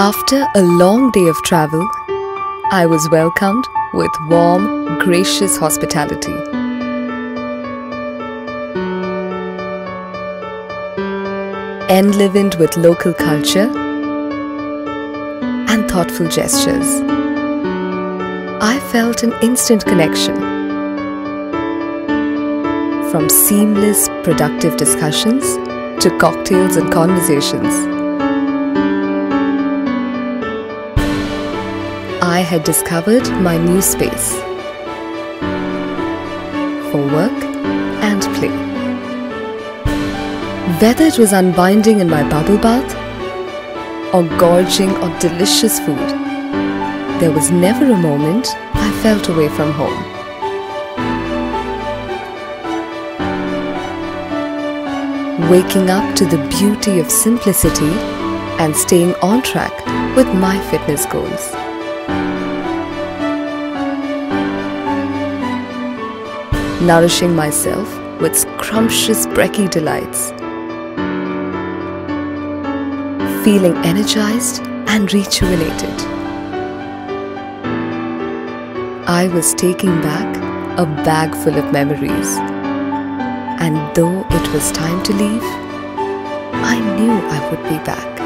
After a long day of travel, I was welcomed with warm, gracious hospitality. Enlivened with local culture and thoughtful gestures, I felt an instant connection. From seamless, productive discussions to cocktails and conversations. I had discovered my new space for work and play. Whether it was unbinding in my bubble bath or gorging on delicious food, there was never a moment I felt away from home. Waking up to the beauty of simplicity and staying on track with my fitness goals. Nourishing myself with scrumptious brekkie delights. Feeling energized and rejuvenated. I was taking back a bag full of memories. And though it was time to leave, I knew I would be back.